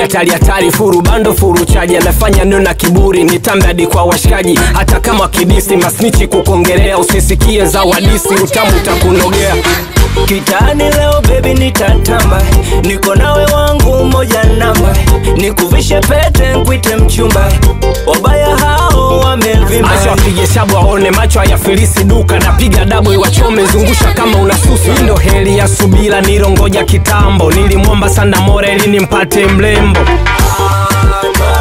hatari hatari furu bando furu chaji anafanya neno na kiburi ni tambadi kwa washikaji. Hata kama kidisi masnichi kukongelea usisikie za wadisi utamu utakunogea. Kitani leo Bebi nitatamba, niko nawe wangu moja namba, nikuvishe pete nkwite mchumba, macho shabu waone macho hayafilisi duka napiga dabu iwachome zungusha kama unasusu indo ndo heli ya subira nirongoja kitambo. Nilimwomba sana more mpate Ah,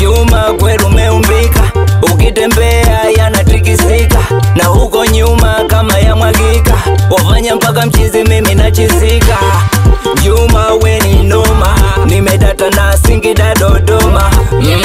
Nyuma kweru umeumbika, ukitembea yanatikisika, na huko nyuma kama yamwagika, wafanya mpaka mchizi, mimi nachizika. Juma weni noma, nimedata na Singida Dodoma mm.